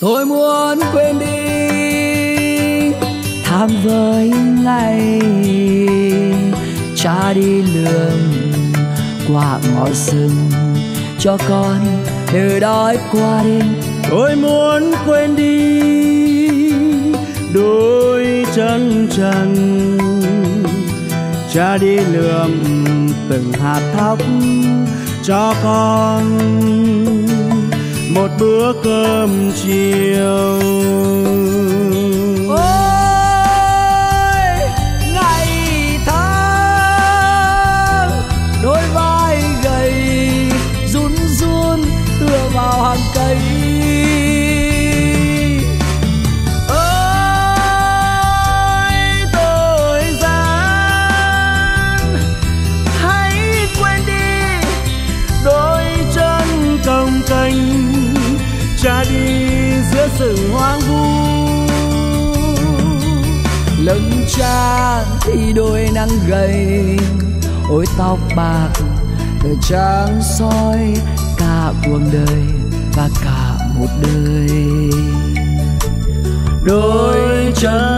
tôi muốn quên đi tham với ngày cha đi lượm qua ngõ rừng cho con từ đói qua đêm. Tôi muốn quên đi đôi chân trần. Cha đi lượm từng hạt thóc cho con một bữa cơm chiều. Cha đi giữa rừng hoang vu. Lưng cha thì đôi nắng gầy, ôi tóc bạc thời trang soi cả cuộc đời và cả một đời. Đôi chân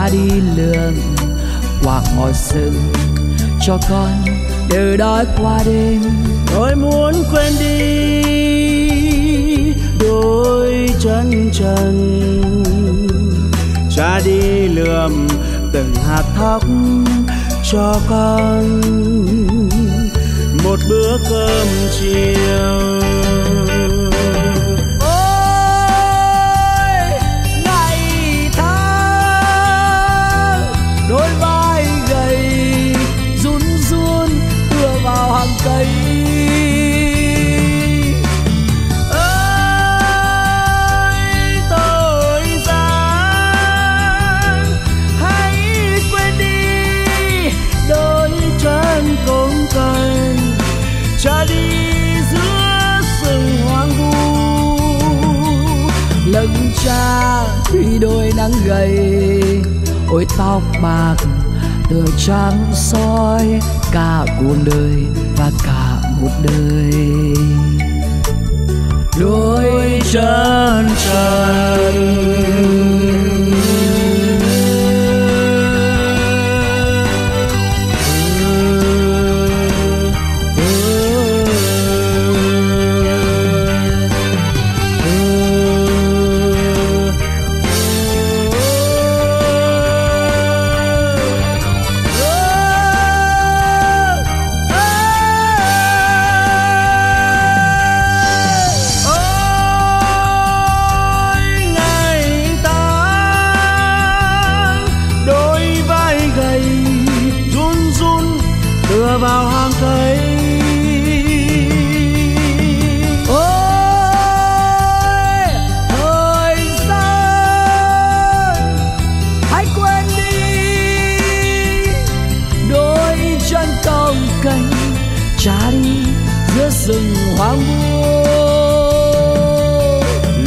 cha đi lượm quạt ngọt rừng cho con từ đói qua đêm. Tôi muốn quên đi đôi chân trần cha đi lượm từng hạt thóc cho con. Một bữa cơm chiều cha thì đôi nắng gầy, ôi tóc bạc tựa trắng soi cả cuộc đời và cả một đời. Đôi chân trần đi giữa rừng hoang vu.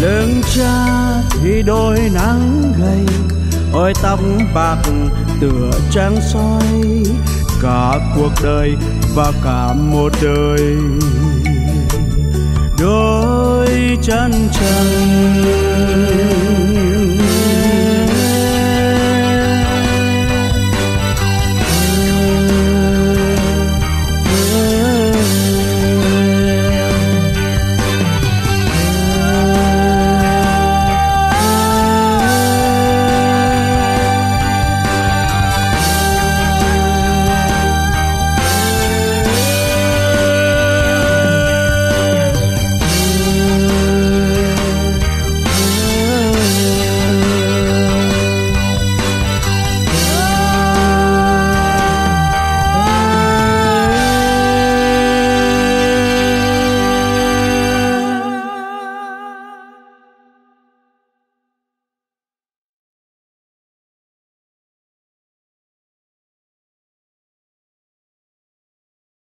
Lương cha thì đôi nắng gầy, ôi tóc bạc tựa trắng soi. Cả cuộc đời và cả một đời. Đôi chân trần.